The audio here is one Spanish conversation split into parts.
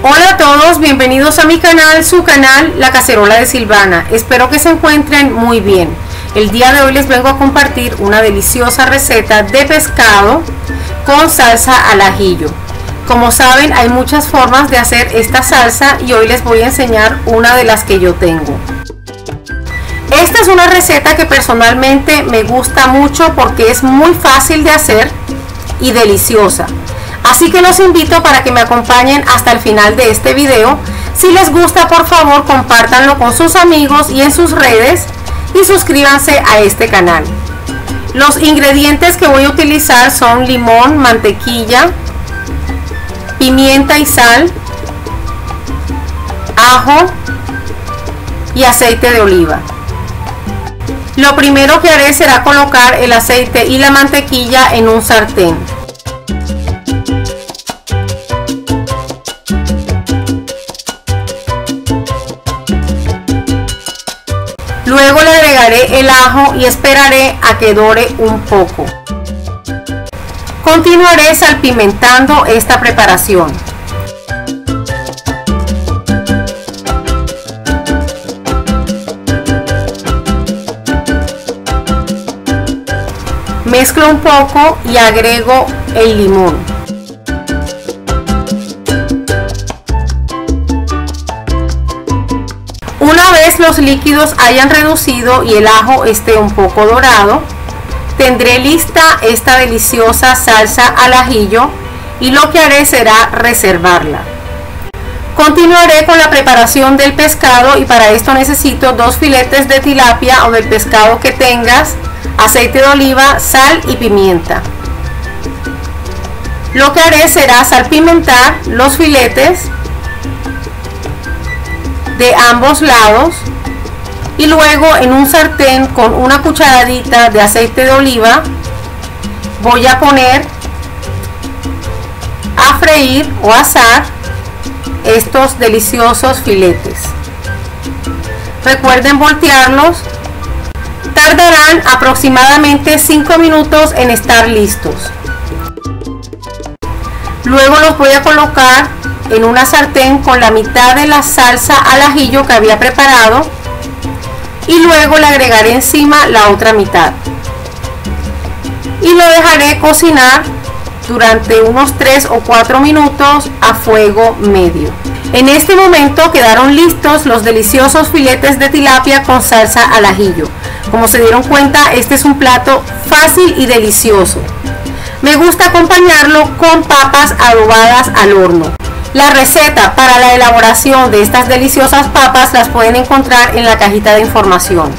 Hola a todos, bienvenidos a mi canal, su canal La Cacerola de Silvana. Espero que se encuentren muy bien. El día de hoy les vengo a compartir una deliciosa receta de pescado con salsa al ajillo. Como saben hay muchas formas de hacer esta salsa y hoy les voy a enseñar una de las que yo tengo. Esta es una receta que personalmente me gusta mucho porque es muy fácil de hacer y deliciosa. Así que los invito para que me acompañen hasta el final de este video. Si les gusta, por favor, compártanlo con sus amigos y en sus redes y suscríbanse a este canal. Los ingredientes que voy a utilizar son limón, mantequilla, pimienta y sal, ajo y aceite de oliva. Lo primero que haré será colocar el aceite y la mantequilla en un sartén. Luego le agregaré el ajo y esperaré a que dore un poco. Continuaré salpimentando esta preparación. Mezclo un poco y agrego el limón. Vez los líquidos hayan reducido y el ajo esté un poco dorado, tendré lista esta deliciosa salsa al ajillo y lo que haré será reservarla. Continuaré con la preparación del pescado y para esto necesito dos filetes de tilapia o del pescado que tengas, aceite de oliva, sal y pimienta. Lo que haré será salpimentar los filetes de ambos lados y luego en un sartén con una cucharadita de aceite de oliva voy a poner a freír o asar estos deliciosos filetes. Recuerden voltearlos. Tardarán aproximadamente 5 minutos en estar listos. Luego los voy a colocar en una sartén con la mitad de la salsa al ajillo que había preparado y luego le agregaré encima la otra mitad y lo dejaré cocinar durante unos 3 o 4 minutos a fuego medio. En este momento quedaron listos los deliciosos filetes de tilapia con salsa al ajillo. Como se dieron cuenta, este es un plato fácil y delicioso. Me gusta acompañarlo con papas adobadas al horno. La receta para la elaboración de estas deliciosas papas las pueden encontrar en la cajita de información.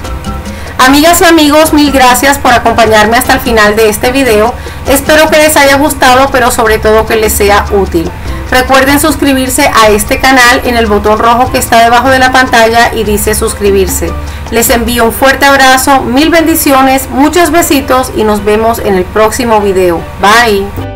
Amigas y amigos, mil gracias por acompañarme hasta el final de este video. Espero que les haya gustado, pero sobre todo que les sea útil. Recuerden suscribirse a este canal en el botón rojo que está debajo de la pantalla y dice suscribirse. Les envío un fuerte abrazo, mil bendiciones, muchos besitos y nos vemos en el próximo video. Bye.